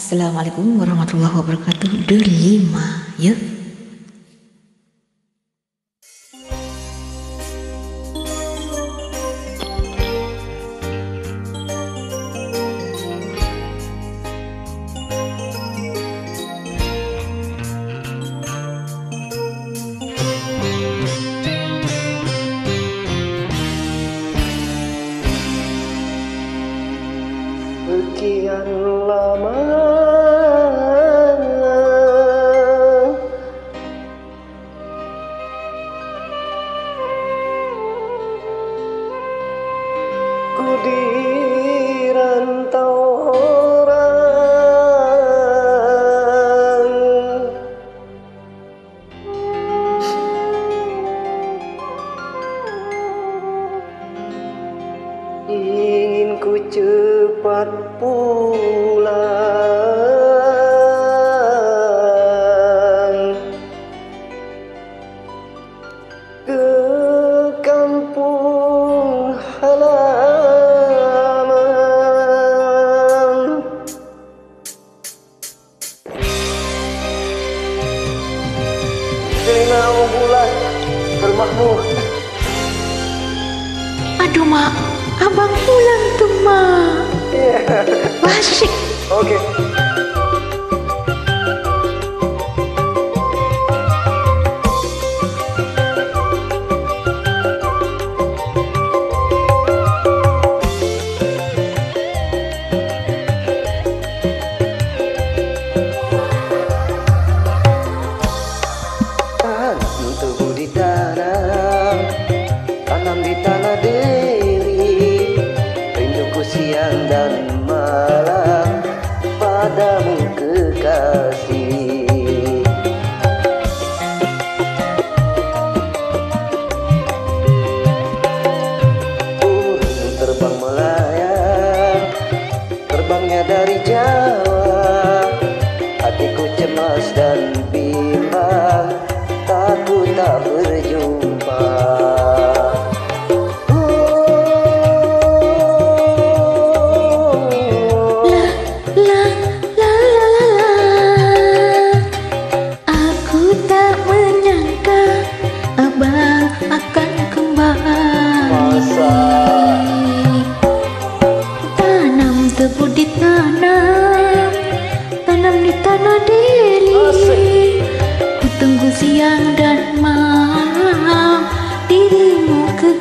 Assalamualaikum warahmatullahi wabarakatuh. Delima, yuk. Ya. sekian lama. Ku dirantau orang. Ingin ku cuci berpatung Okay. dari jauh.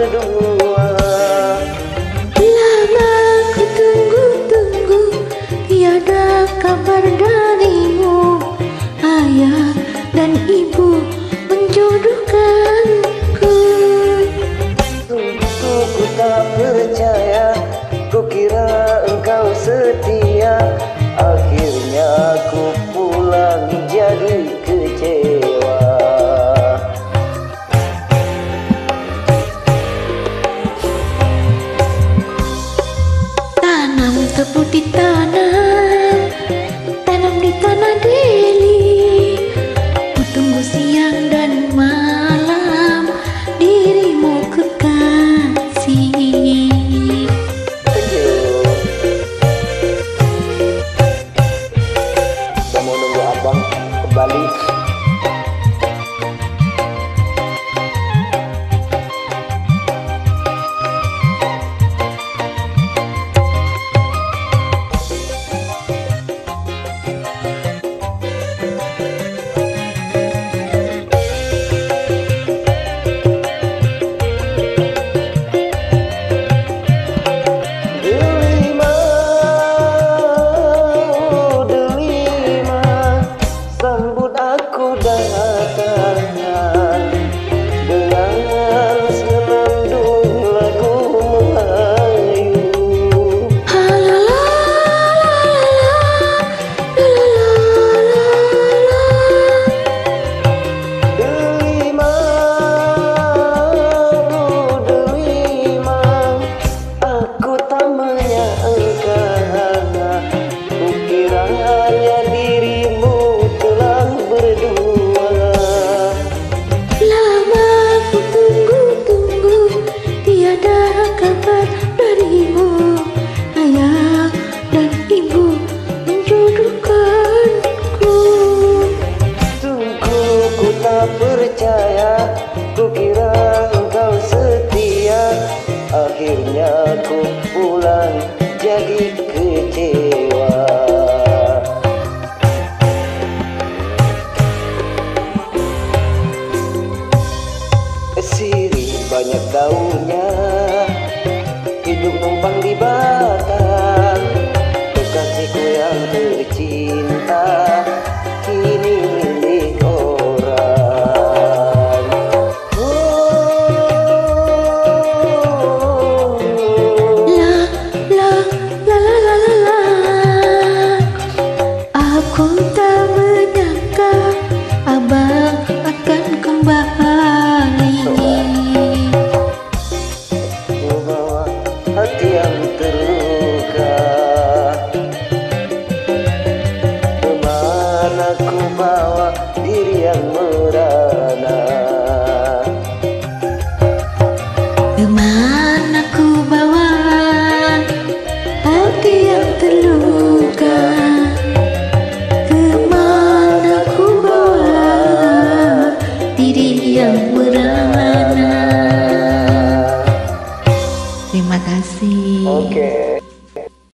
முருகும் love. Percaya Kukira engkau setia. Akhirnya ku pulang jadi kecewa. Sirih banyak daunnya Aku tak menyangka Abang akan kembali. Membawa hati yang terluka. Ke mana ku bawa diri yang merana